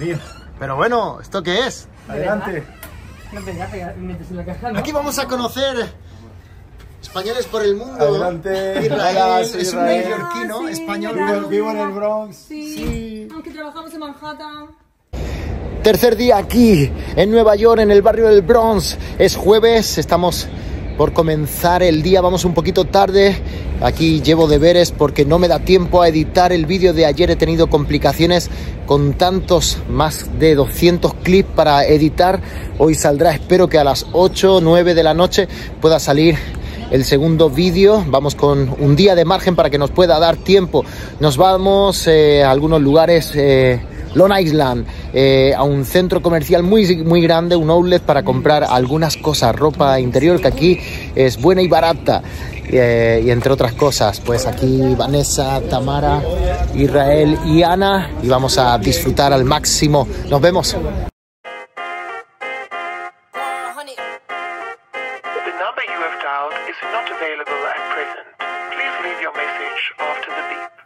mío. Pero bueno, ¿esto qué es? Adelante. No pensaba que metes en la caja, ¿no? Aquí vamos a conocer españoles por el mundo. Adelante. Israel Hola, soy es un neoyorquino Ah, sí, español. Vivo, vivo en el Bronx. Sí. Aunque trabajamos en Manhattan. Tercer día aquí en Nueva York, en el barrio del Bronx. Es jueves, estamos por comenzar el día, vamos un poquito tarde. Aquí llevo deberes porque no me da tiempo a editar el vídeo de ayer. He tenido complicaciones con tantos, más de 200 clips para editar. Hoy saldrá, espero que a las 8 o 9 de la noche pueda salir el segundo vídeo. Vamos con un día de margen para que nos pueda dar tiempo. Nos vamos eh, a algunos lugares. eh, Long Island, eh, a un centro comercial muy, muy grande, un outlet para comprar algunas cosas, ropa interior que aquí es buena y barata. eh, y entre otras cosas, pues aquí Vanessa, Tamara, Israel y Ana y vamos a disfrutar al máximo. Nos vemos.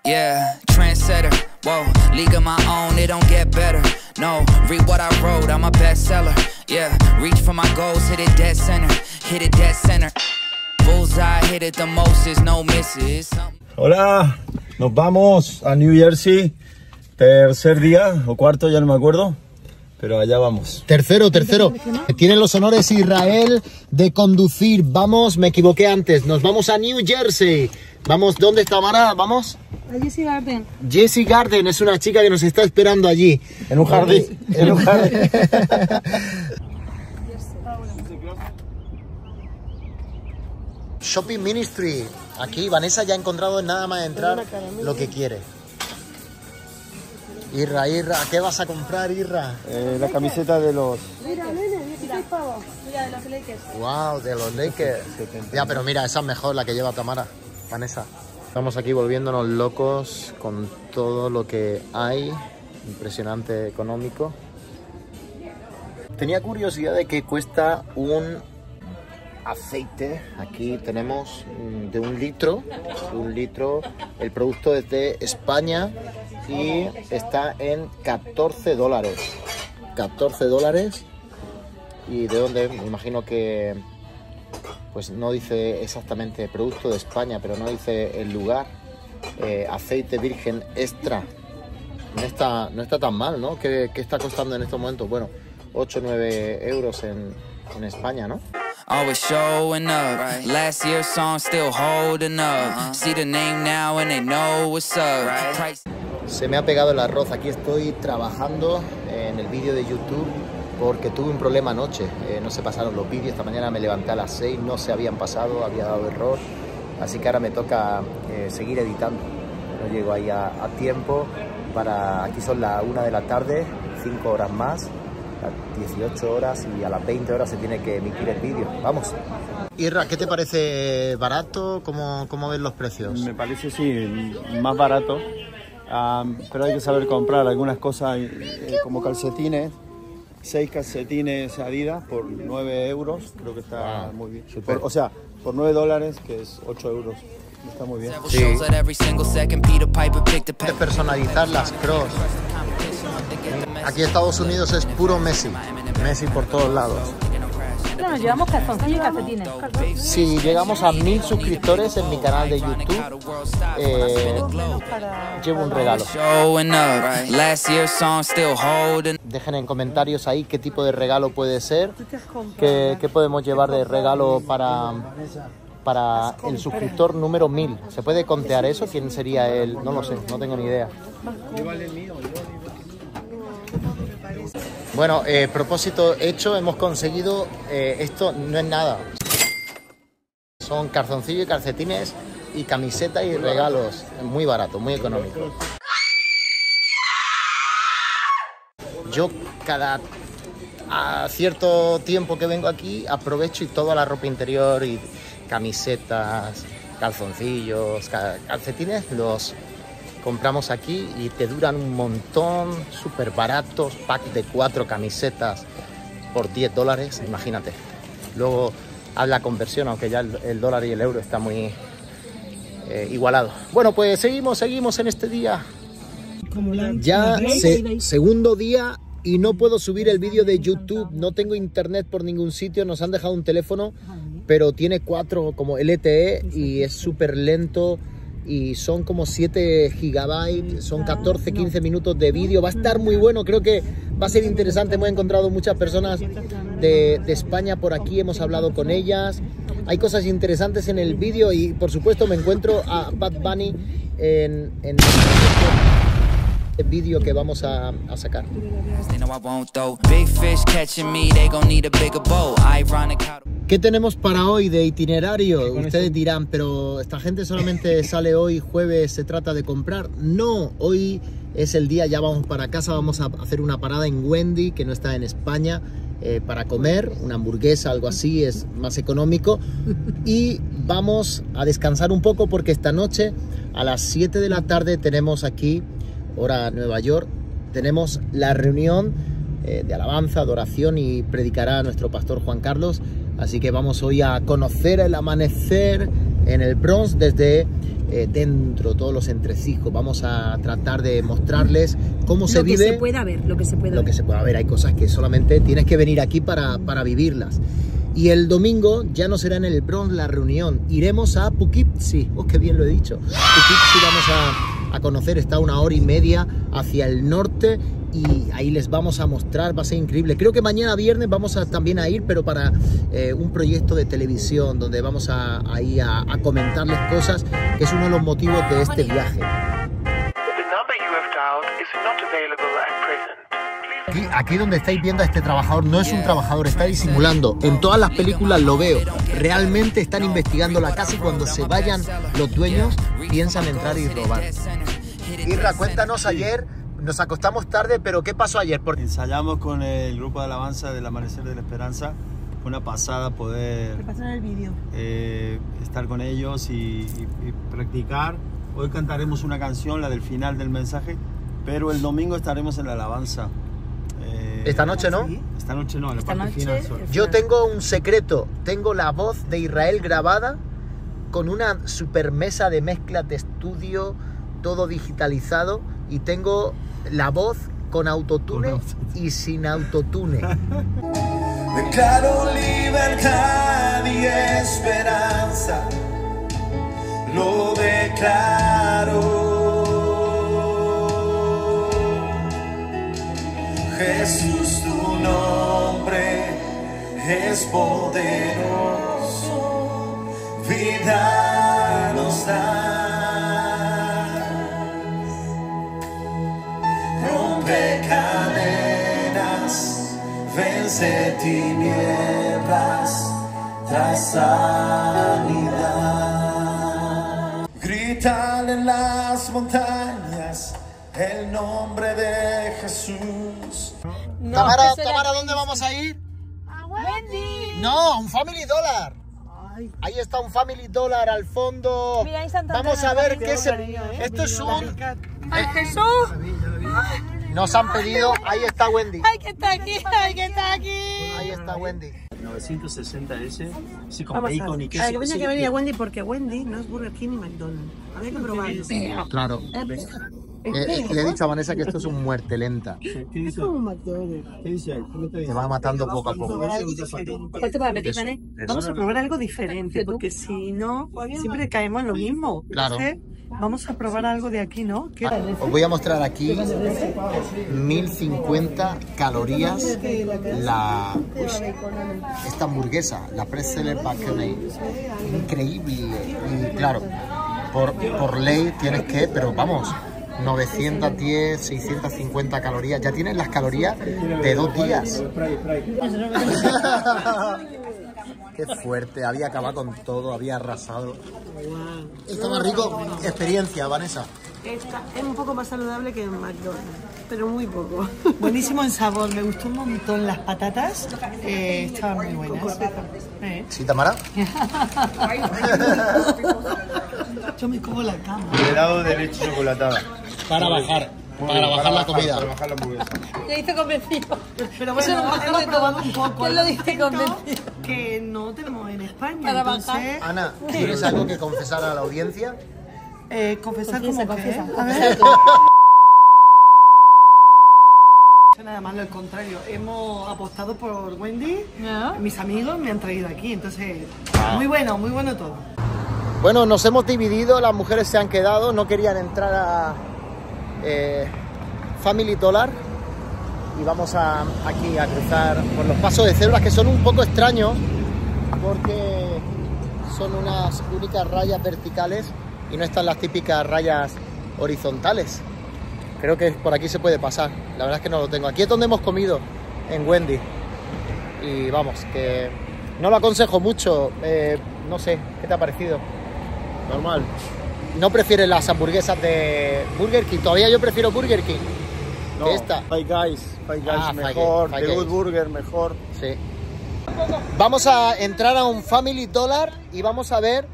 Yeah, trendsetter. Whoa, league of my own, it don't get better. No, read what I wrote, I'm a bestseller. Yeah, reach for my goals, hit it dead center. Hit it dead center. Bullseye, hit it the most, is no misses. Something- Hola, nos vamos a New Jersey. Tercer día o cuarto, ya no me acuerdo. Pero allá vamos. Tercero, tercero. Tienen los honores Israel de conducir. Vamos, me equivoqué antes. Nos vamos a New Jersey. Vamos, ¿dónde está Mara? Vamos. Allí sí, Garden. Jessie Garden es una chica que nos está esperando allí. En un jardín. En un jardín. Shopping Ministry. Aquí Vanessa ya ha encontrado en nada más de entrar lo que quiere. Irra, Irra, ¿qué vas a comprar, Irra? Eh, la camiseta de los. Mira, de los Lakers. Wow, de los Lakers. Ya, pero mira, esa es mejor la que lleva Tamara, Vanessa. Estamos aquí volviéndonos locos con todo lo que hay. Impresionante económico. Tenía curiosidad de que cuesta un aceite. Aquí tenemos mm, de un litro. Un litro. El producto es de España y está en 14 dólares. 14 dólares. ¿Y de dónde? Me imagino que pues no dice exactamente producto de España, pero no dice el lugar. Eh, aceite virgen extra. No está, no está tan mal, ¿no? ¿Qué, qué está costando en estos momentos? Bueno, 8 o 9 euros en, en España, ¿no? Always showing up. Last year's song still holding up. See the name now and they know what's up. Price- Se me ha pegado el arroz. Aquí estoy trabajando en el vídeo de YouTube porque tuve un problema anoche. Eh, no se pasaron los vídeos. Esta mañana me levanté a las 6, no se habían pasado, había dado error. Así que ahora me toca eh, seguir editando. No llego ahí a, a tiempo. Para, aquí son las 1 de la tarde, 5 horas más, las 18 horas y a las 20 horas se tiene que emitir el vídeo. Vamos. Irra, ¿qué te parece barato? ¿Cómo, cómo ves los precios? Me parece, sí, más barato. Am, pero hay que saber comprar algunas cosas eh, como calcetines. Seis calcetines Adidas por 9 euros. Creo que está Ah, muy bien. Por- o sea, por 9 dólares, que es 8 euros. Está muy bien. Puedes paper. personalizar las cross. Aquí Estados Unidos es puro Messi. Messi por todos lados. Nos llevamos calzoncillos y calcetines. Si llegamos a mil suscriptores en mi canal de YouTube, eh, llevo un regalo. Showing up. Last year's song still holding. Dejen en comentarios ahí qué tipo de regalo puede ser, qué, qué podemos llevar de regalo para, para el suscriptor número 1000. ¿Se puede contear eso? ¿Quién sería él? No lo sé, no tengo ni idea. Bueno, eh, propósito hecho, hemos conseguido, eh, esto no es nada. Son calzoncillos y calcetines y camiseta y regalos. Muy barato, muy económico. Yo cada a cierto tiempo que vengo aquí aprovecho y toda la ropa interior y camisetas, calzoncillos, ca- calcetines los compramos aquí y te duran un montón, súper baratos, pack de cuatro camisetas por 10 dólares, imagínate. Luego haz la conversión, aunque ya el, el dólar y el euro está muy eh, igualado. Bueno, pues seguimos, seguimos en este día. Ya se- segundo día y no puedo subir el vídeo de YouTube. No tengo internet por ningún sitio. Nos han dejado un teléfono, pero tiene 4 como LTE y es súper lento. Y son como 7 gigabytes, son 14, 15 minutos de vídeo. Va a estar muy bueno, creo que va a ser interesante. Hemos encontrado muchas personas de, de España por aquí, hemos hablado con ellas. Hay cosas interesantes en el vídeo y por supuesto me encuentro a Bad Bunny en, en el vídeo que vamos a, a sacar. ¿Qué tenemos para hoy de itinerario? Ustedes dirán, pero esta gente solamente sale hoy jueves, se trata de comprar. No, hoy es el día, ya vamos para casa, vamos a hacer una parada en Wendy, que no está en España, eh, para comer, una hamburguesa, algo así, es más económico. Y vamos a descansar un poco porque esta noche a las 7 de la tarde tenemos aquí, hora Nueva York, tenemos la reunión eh, de alabanza, adoración y predicará nuestro pastor Juan Carlos. Así que vamos hoy a conocer el amanecer en el Bronx desde eh, dentro, todos los entresijos. Vamos a tratar de mostrarles cómo se lo que vive se pueda ver, lo que se pueda lo que ver. se pueda ver. Hay cosas que solamente tienes que venir aquí para, para vivirlas. Y el domingo ya no será en el Bronx la reunión. Iremos a Poughkeepsie. Oh, qué bien lo he dicho. Poughkeepsie vamos a, a conocer. Está una hora y media hacia el norte. Y ahí les vamos a mostrar. Va a ser increíble. Creo que mañana viernes vamos a, también a ir, pero para eh, un proyecto de televisión donde vamos a, ahí a, a comentarles cosas, que es uno de los motivos de este viaje. Aquí, aquí donde estáis viendo a este trabajador, no es un trabajador, está disimulando. En todas las películas lo veo. Realmente están investigando la casa y cuando se vayan los dueños piensan entrar y robar. Irra, cuéntanos ayer, nos acostamos tarde, pero ¿qué pasó ayer? Porque Ensayamos con el grupo de alabanza del Amanecer de la Esperanza. Fue una pasada poder Pasa en el vídeo. eh, estar con ellos y, y- y practicar. Hoy cantaremos una canción, la del final del mensaje, pero el domingo estaremos en la alabanza. Esta noche no. Esta noche no, en la Esta parte noche, final solo. Yo tengo un secreto, tengo la voz de Israel grabada con una super mesa de mezcla de estudio, todo digitalizado y tengo la voz con autotune Con autotune. y sin autotune. Declaro libertad y esperanza, lo declaro. Jesús, tu nombre es poderoso, vida nos da. rompe cadenas, vence tinieblas, trae sanidad. Gritan en las montañas el nombre de Jesús. Tamara, Tamara, ¿dónde vamos a ir? Wendy. No, un Family Dollar. Ahí está un Family Dollar al fondo. Mira, ahí Vamos a ver qué. Dollar, ¿eh? Esto es un... ¡Ay, Jesús! Nos han pedido... Ahí está Wendy. ¡Ay, que está aquí! ¡Ay, que está aquí! Ahí está Wendy. 960S, sí, con Vamos a bacon y ver. queso. Ay, que tenía sí, que venir a Wendy porque Wendy no es Burger King ni McDonald's. Había que probarlo. Claro. Eh, eh, le he dicho a Vanessa que esto es un muerte lenta. ¿Qué dice? Es como un McDonald's. ¿Qué dice ahí? ¿Qué te va matando poco a poco. Vamos a probar algo diferente porque si no, siempre caemos en lo mismo. Claro. Vamos a probar algo de aquí, ¿no? ¿Qué- Os voy a mostrar aquí 1050 calorías la uy, esta hamburguesa, la Pretzel Bacon. Increíble. Y claro, por, por ley tienes que, pero vamos, 910, 650 calorías. Ya tienes las calorías de dos días. Qué fuerte, había acabado con todo, había arrasado. Estaba rico. Experiencia, Vanessa. Esta es un poco más saludable que en McDonald's, pero muy poco. Buenísimo en sabor, me gustó un montón las patatas, eh, estaban muy buenas. Eh, ¿Sí, Tamara? Yo me como la cama. Helado de leche chocolatada. Para bajar, para bajar la comida. Para bajar la hamburguesa. Te dice convencido. Pero bueno, lo hemos de probado un poco. ¿Quién lo dice convencido? Que no tenemos en España. Para entonces, bajar. Ana, ¿tienes algo que confesar a la audiencia? Eh, confesar Confiesa, como que... confiesa. A ver. nada malo, al contrario. Hemos apostado por Wendy. Mis amigos me han traído aquí, entonces Ah. muy bueno, muy bueno todo. Bueno, nos hemos dividido, las mujeres se han quedado, no querían entrar a eh, Family Dollar y vamos a, aquí a cruzar por los pasos de cebras que son un poco extraños porque son unas únicas rayas verticales y no están las típicas rayas horizontales. Creo que por aquí se puede pasar, la verdad es que no lo tengo. Aquí es donde hemos comido, en Wendy. Y vamos, que no lo aconsejo mucho, eh, no sé, ¿qué te ha parecido? Normal. ¿No prefieres las hamburguesas de Burger King? Todavía yo prefiero Burger King. No, que esta. Five Guys. Five Guys Ah, Five mejor. Guys, The Five Good Guys. Burger mejor. Sí. Vamos a entrar a un Family Dollar y vamos a ver.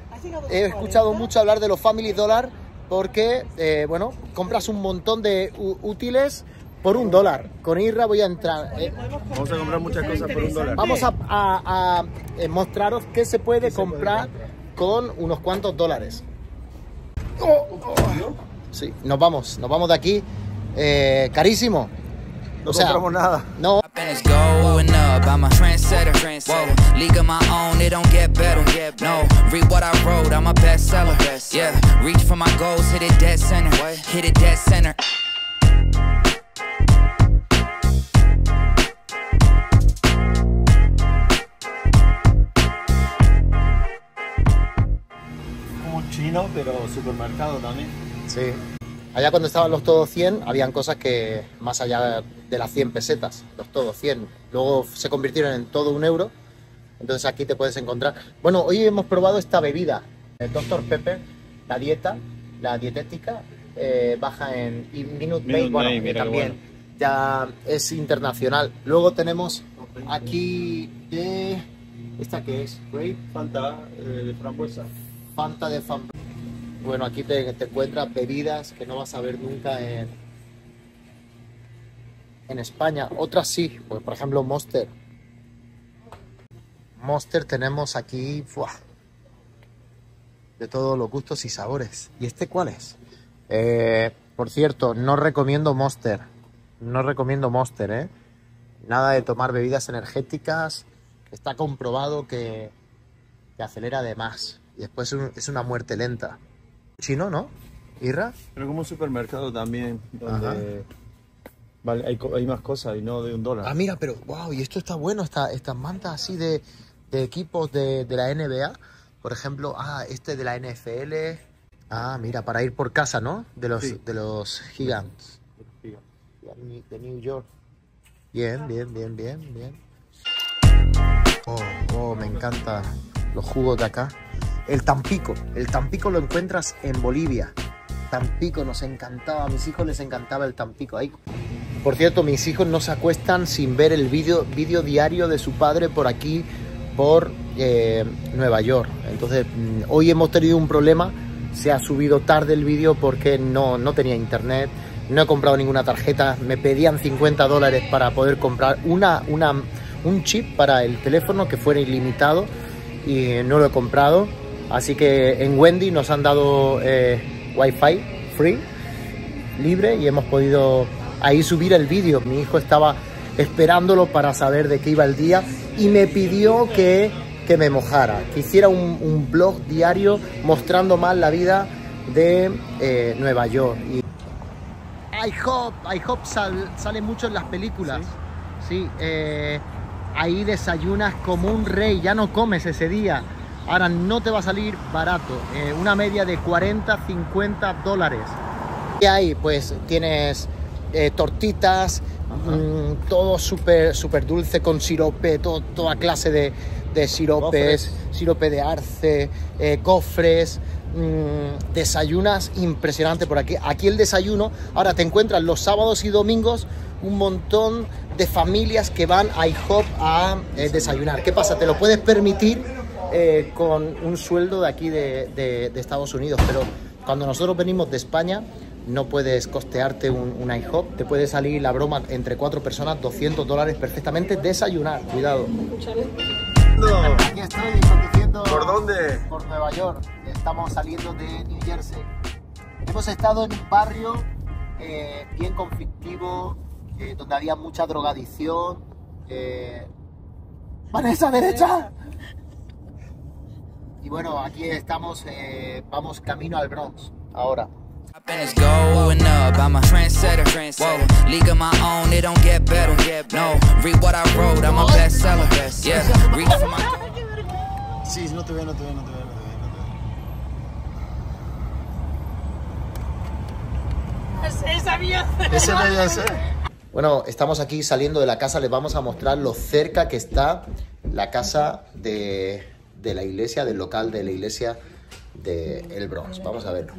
He escuchado mucho hablar de los Family Dollar porque, eh, bueno, compras un montón de útiles por un dólar. Con Irra voy a entrar. eh, Vamos a comprar muchas cosas por un dólar. vamos a, a- a, eh, mostraros qué se puede comprar con unos cuantos dólares. Sí, nos vamos, nos vamos de aquí. Eh, carísimo. No o sea, compramos nada. No, And chino, pero supermercado también. Sí. Allá cuando estaban los todos 100, habían cosas que más allá de las 100 pesetas, los todos 100. Luego se convirtieron en todo un euro. Entonces aquí te puedes encontrar. Bueno, hoy hemos probado esta bebida, el Dr. Pepper, la dieta, la dietética, eh, baja en Minute Maid, Minute bueno, Maid, y mira qué también ya es internacional. Luego tenemos aquí de... ¿Esta qué es? Grape Fanta eh, de frambuesa. Fanta de fan. Bueno, aquí te, encuentras bebidas que no vas a ver nunca en, en España. Otras sí, pues por ejemplo Monster. Monster tenemos aquí ¡fua! de todos los gustos y sabores. ¿Y este cuál es? Eh, por cierto, no recomiendo Monster. No recomiendo Monster, ¿eh? Nada de tomar bebidas energéticas. Está comprobado que, que acelera de más. Y después es una muerte lenta. Chino, ¿no? ¿Irra? Pero como un supermercado también, donde Ajá. vale, hay, más cosas y no de un dólar. Ah, mira, pero wow, y esto está bueno, esta, estas mantas así de, de equipos de, de la NBA. Por ejemplo, ah, este de la NFL. Ah, mira, para ir por casa, ¿no? De los, Sí. de los Gigantes. De New York. Bien, bien, bien, bien, bien. Oh, oh, me encanta los jugos de acá. El Tampico. El Tampico lo encuentras en Bolivia. Tampico nos encantaba, a mis hijos les encantaba el Tampico. Ahí. Por cierto, mis hijos no se acuestan sin ver el vídeo vídeo diario de su padre por aquí, por eh, Nueva York. Entonces, mm, hoy hemos tenido un problema. Se ha subido tarde el vídeo porque no, no tenía internet. No he comprado ninguna tarjeta. Me pedían 50 dólares para poder comprar una, una, un chip para el teléfono que fuera ilimitado y no lo he comprado. Así que en Wendy nos han dado eh, Wi-Fi free, libre, y hemos podido ahí subir el vídeo. Mi hijo estaba esperándolo para saber de qué iba el día y me pidió que, que me mojara, que hiciera un, un blog diario mostrando más la vida de eh, Nueva York. Y IHOP, IHOP sal- sale mucho en las películas. Sí, eh, ahí desayunas como un rey, ya no comes ese día. Ahora no te va a salir barato, eh, una media de 40, 50 dólares. ¿Qué hay? Pues tienes eh, tortitas, mm, todo súper súper dulce con sirope, todo- toda clase de, de siropes, sirope de arce, eh, cofres. mm, desayunas impresionante por aquí. Aquí el desayuno, ahora te encuentras los sábados y domingos un montón de familias que van a IHOP a eh, desayunar. ¿Qué pasa? Te lo puedes permitir eh, con un sueldo de aquí de, de- de Estados Unidos, pero cuando nosotros venimos de España no puedes costearte un, un IHOP, te puede salir la broma entre cuatro personas 200 dólares perfectamente desayunar, cuidado. Aquí estoy conduciendo ¿Por dónde? por Nueva York, estamos saliendo de New Jersey. Hemos estado en un barrio eh, bien conflictivo, eh, donde había mucha drogadicción. eh, Vanessa, derecha. Y bueno, aquí estamos, eh, vamos camino al Bronx ahora. It's going up. I'm a trendsetter. Whoa, league of my own, it don't get better. No, read what I wrote, I'm a bestseller. Yeah, reach for my. Sí, no te veo, no te veo, no te veo, no te veo. No Es sabía. te veo. Ese debe ser. Bueno, estamos aquí saliendo de la casa, les vamos a mostrar lo cerca que está la casa de, de la iglesia, del local de la iglesia de El Bronx. Vamos a verlo.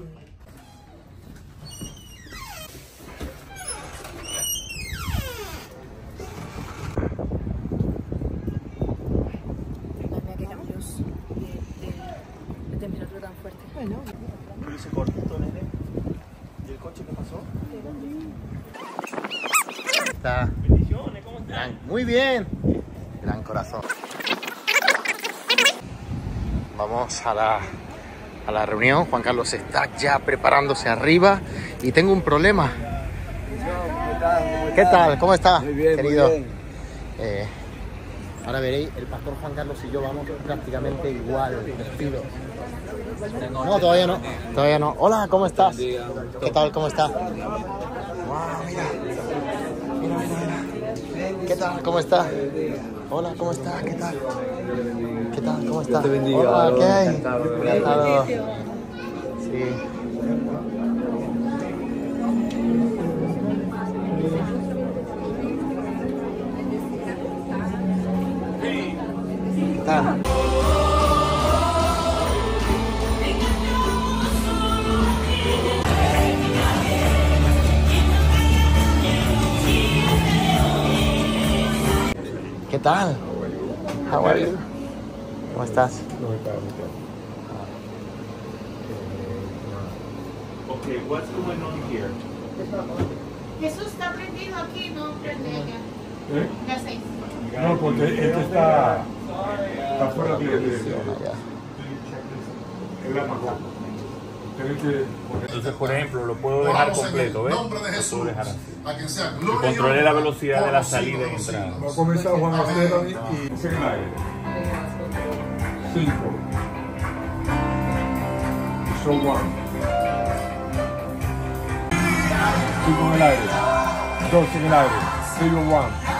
Mira qué cambios de, de temperatura tan fuerte. Pero ese cortito, nene. ¿Y el coche qué pasó? Está. Bendiciones, ¿cómo están? Muy bien. Gran corazón. A la, a la reunión. Juan Carlos está ya preparándose arriba y tengo un problema. ¿Qué tal? ¿Cómo está? Muy bien, muy querido? bien. Eh, ahora veréis, el pastor Juan Carlos y yo vamos prácticamente igual vestidos. No, todavía no, todavía no. Hola, ¿cómo estás? ¿Qué tal? ¿Cómo estás? Wow, mira. ¿Qué tal? ¿Cómo estás? Hola, ¿cómo estás? ¿Qué tal? ¿Qué tal? ¿Cómo estás? te bendiga, Hola, ¿qué hay? encantado. Encantado. Sí. ¿Qué tal? ¿Qué tal? How are you? ¿Cómo estás? Okay, what's going on here? Jesús está prendido aquí, no prende allá. ¿Eh? Ya seis. No, porque este está, está fuera de de- Allá. es la mejor. Entonces, por ejemplo, lo puedo dejar completo, ¿ves? Lo puedo dejar así. Y controlé la velocidad de la salida y entrada. Va a comenzar Juan y... y... en el aire. Cinco. Y son one. Cinco en el aire. Dos en el aire. Zero one.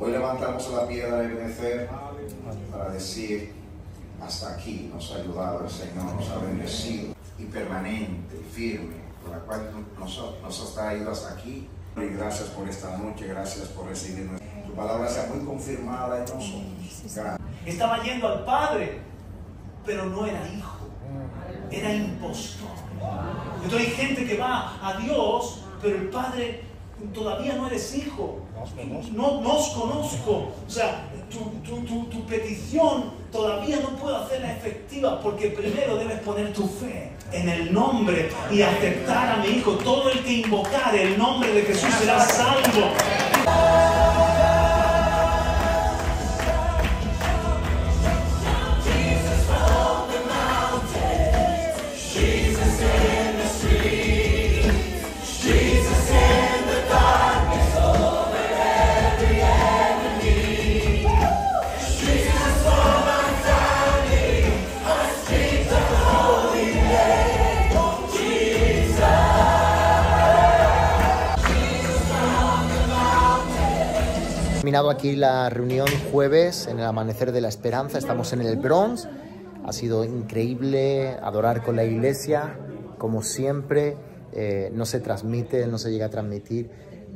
Hoy levantamos la piedra de benecer para decir, hasta aquí nos ha ayudado el Señor, nos ha bendecido y permanente firme, por la cual nos, nos has traído hasta aquí. Y gracias por esta noche, gracias por recibirnos. Tu palabra sea muy confirmada en nosotros. Estaba yendo al Padre, pero no era hijo, era impostor. Entonces hay gente que va a Dios, pero el Padre todavía no eres hijo. No nos conozco. O sea, tu, tu- tu- tu petición todavía no puedo hacerla efectiva porque primero debes poner tu fe en el nombre y aceptar a mi hijo. Todo el que invocar el nombre de Jesús será salvo. Terminado aquí la reunión jueves en el Amanecer de la Esperanza. Estamos en el Bronx. Ha sido increíble adorar con la iglesia, como siempre. Eh, no se transmite, no se llega a transmitir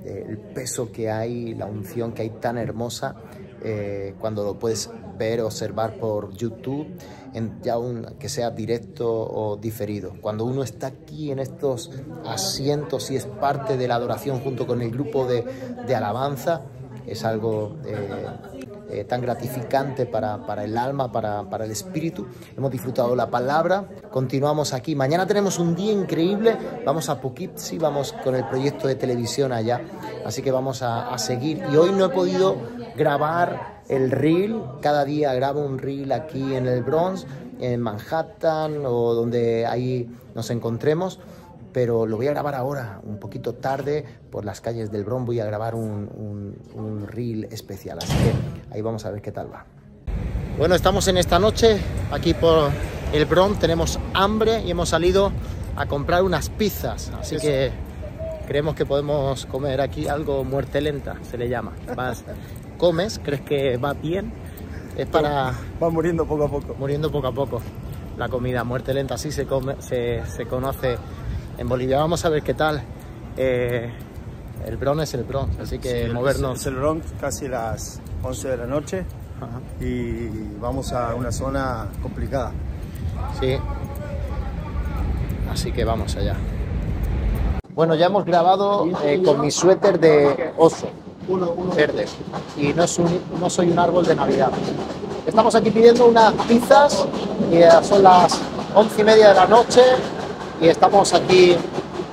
eh, el peso que hay, la unción que hay tan hermosa eh, cuando lo puedes ver, observar por YouTube, en, ya un, que sea directo o diferido. Cuando uno está aquí en estos asientos y es parte de la adoración junto con el grupo de, de alabanza, es algo eh, eh, tan gratificante para, para el alma, para, para, el espíritu. Hemos disfrutado la palabra, continuamos aquí. Mañana tenemos un día increíble, vamos a Poughkeepsie, vamos con el proyecto de televisión allá, así que vamos a, a seguir. Y hoy no he podido grabar el reel, cada día grabo un reel aquí en el Bronx, en Manhattan o donde ahí nos encontremos pero lo voy a grabar ahora, un poquito tarde, por las calles del Bronx voy a grabar un, un, un, reel especial, así que ahí vamos a ver qué tal va. Bueno, estamos en esta noche aquí por el Bronx, tenemos hambre y hemos salido a comprar unas pizzas, así Eso. que creemos que podemos comer aquí algo muerte lenta, se le llama. Vas, comes, crees que va bien, es para... Va muriendo poco a poco. Muriendo poco a poco. La comida muerte lenta, así se, come, se, se conoce en Bolivia. Vamos a ver qué tal. Eh, el Bronx es el Bronx, así que sí, movernos. Es el Bronx casi las 11 de la noche Ajá. y vamos a una zona complicada. Sí. Así que vamos allá. Bueno, ya hemos grabado eh, con mi suéter de oso verde y no, es un, no soy un árbol de Navidad. Estamos aquí pidiendo unas pizzas y son las once y media de la noche y estamos aquí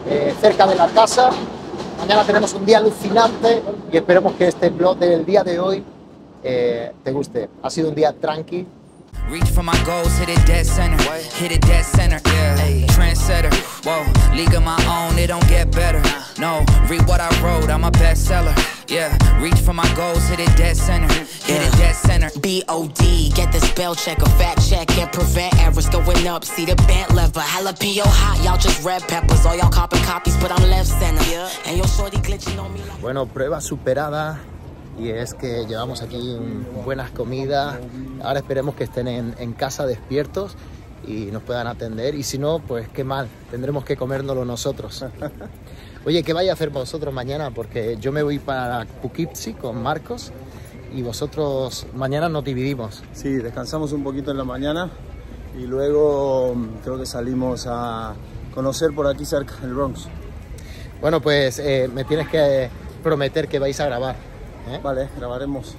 eh, cerca de la casa. Mañana tenemos un día alucinante y esperemos que este blog del día de hoy eh, te guste. Ha sido un día tranqui. Reach for my goals, hit it dead center, hit it dead center, yeah. Hey. Trendsetter, whoa, league of my own, it don't get better. No, read what I wrote, I'm a bestseller. Yeah, reach for my goals, hit it dead center, hit it dead center. B-O-D, get the spell check, a fact check, and prevent errors going up. See the bent lever, jalapeno hot, y'all just red peppers. All y'all copping copies, but I'm left center. And your shorty glitching on me like... Bueno, prueba superada. Y es que llevamos aquí buenas comidas. Ahora esperemos que estén en, en casa despiertos y nos puedan atender. Y si no, pues qué mal, tendremos que comérnoslo nosotros. Oye, ¿qué vais a hacer vosotros mañana? Porque yo me voy para Poughkeepsie con Marcos y vosotros mañana nos dividimos. Sí, descansamos un poquito en la mañana y luego creo que salimos a conocer por aquí cerca el Bronx. Bueno, pues eh, me tienes que prometer que vais a grabar. ¿Eh? Vale, grabaremos.